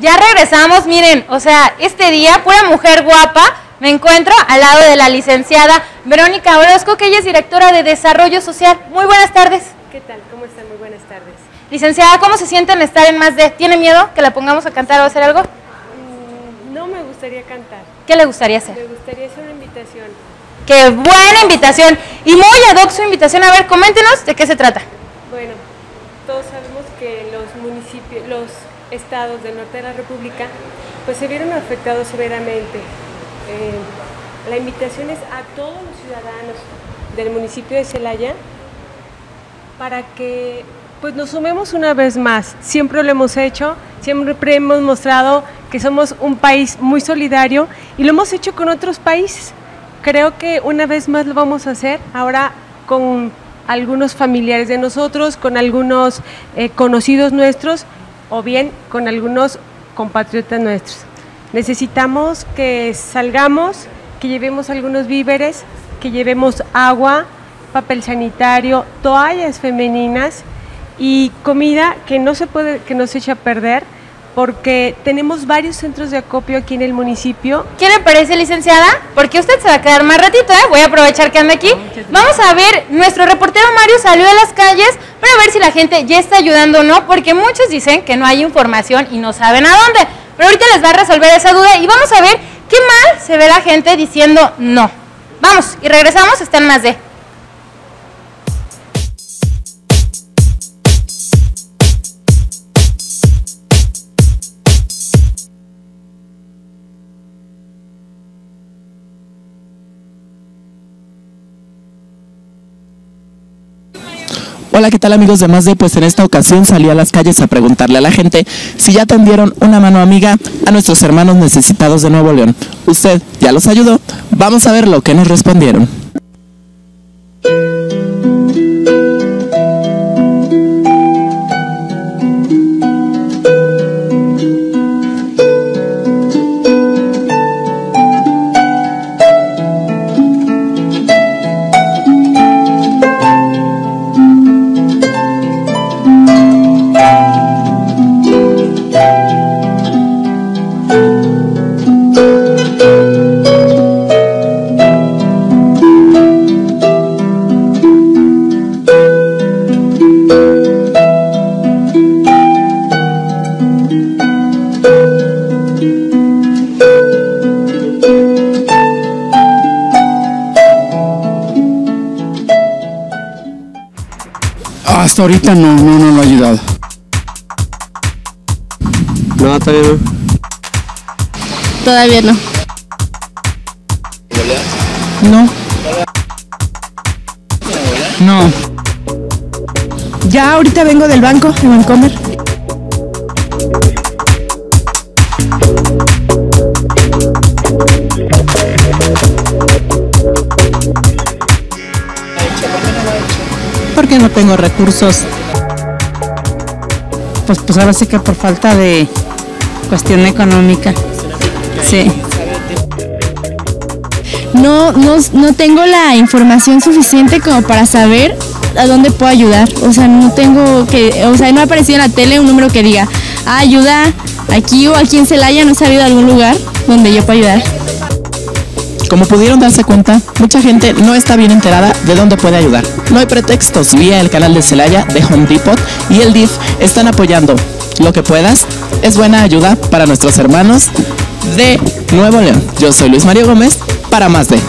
Ya regresamos, miren, o sea, este día, pura mujer guapa, me encuentro al lado de la licenciada Verónica Orozco, que ella es directora de Desarrollo Social. Muy buenas tardes. ¿Qué tal? ¿Cómo están? Muy buenas tardes. Licenciada, ¿cómo se sienten estar en más de... ¿Tiene miedo que la pongamos a cantar o hacer algo? Mm, no me gustaría cantar. ¿Qué le gustaría hacer? Me gustaría hacer una invitación. ¡Qué buena invitación! Y muy ad hoc su invitación. A ver, coméntenos de qué se trata. Bueno, todos sabemos que los municipios, los estados del norte de la República, pues se vieron afectados severamente. Eh, la invitación es a todos los ciudadanos del municipio de Celaya para que pues nos sumemos una vez más. Siempre lo hemos hecho, siempre hemos mostrado que somos un país muy solidario y lo hemos hecho con otros países. Creo que una vez más lo vamos a hacer ahora con algunos familiares de nosotros, con algunos eh, conocidos nuestros o bien con algunos compatriotas nuestros. Necesitamos que salgamos, que llevemos algunos víveres, que llevemos agua, papel sanitario, toallas femeninas y comida que no se puede, que no se echa a perder porque tenemos varios centros de acopio aquí en el municipio. ¿Qué le parece, licenciada? Porque usted se va a quedar más ratito, ¿eh? Voy a aprovechar que anda aquí. Vamos a ver, nuestro reportero Mario salió a las calles para ver si la gente ya está ayudando o no, porque muchos dicen que no hay información y no saben a dónde. Pero ahorita les va a resolver esa duda y vamos a ver qué mal se ve la gente diciendo no. Vamos, y regresamos, están más de... Hola, ¿qué tal amigos de Más de? Pues en esta ocasión salí a las calles a preguntarle a la gente si ya tendieron una mano amiga a nuestros hermanos necesitados de Nuevo León. ¿Usted ya los ayudó? Vamos a ver lo que nos respondieron. Hasta ahorita no, no, no lo ha ayudado. No, todavía no. Todavía no. No. No. Ya ahorita vengo del banco de Vancomer. Porque no tengo recursos. Pues, pues ahora sí que por falta de cuestión económica. Sí. No, no, no tengo la información suficiente como para saber a dónde puedo ayudar. O sea, no tengo que, o sea, no ha aparecido en la tele un número que diga, ah, ayuda aquí o aquí en Celaya, no he sabido algún lugar donde yo pueda ayudar. Como pudieron darse cuenta, mucha gente no está bien enterada de dónde puede ayudar. No hay pretextos, vía el canal de Celaya, de Home Depot y el DIF están apoyando. Lo que puedas es buena ayuda para nuestros hermanos de Nuevo León. Yo soy Luis Mario Gómez para más de